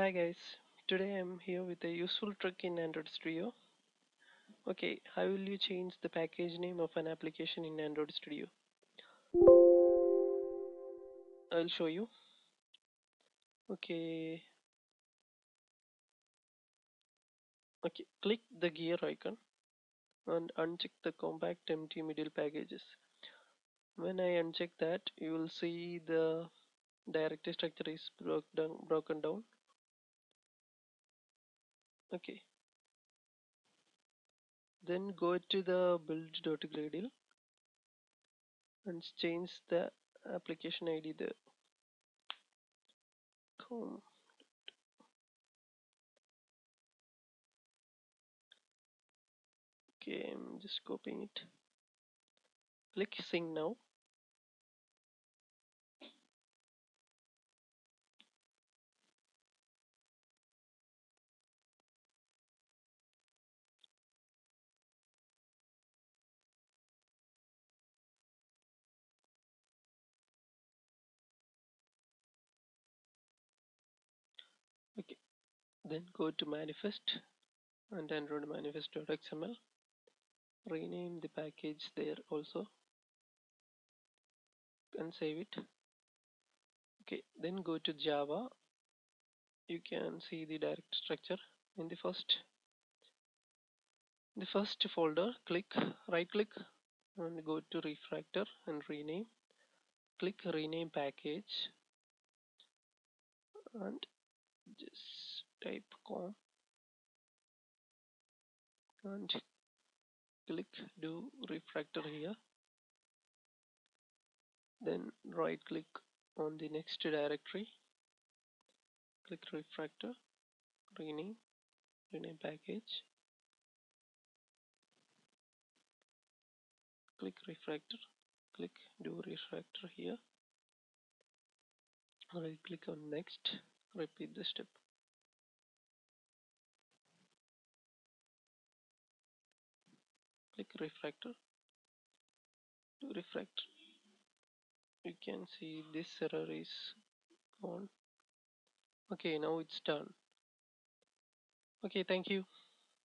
Hi guys, today I'm here with a useful trick in Android Studio. Okay, how will you change the package name of an application in Android Studio? I'll show you. Okay, okay, click the gear icon and uncheck the compact empty middle packages. When I uncheck that, you will see the directory structure is down, broken down. Okay, then go to the build.gradle and change the application ID there. Com. Okay, I'm just copying it. Click sync now. Then go to manifest and android manifest.xml. Rename the package there also and save it. Okay, then go to Java. You can see the direct structure in the first the first folder. Click right click and go to refactor and rename. Click rename package and just type com and click do refactor here. Then right click on the next directory. Click refactor rename rename package. Click refactor click do refactor here. Right click on next repeat the step click refactor do refactor you can see this error is gone. Okay now it's done. Okay thank you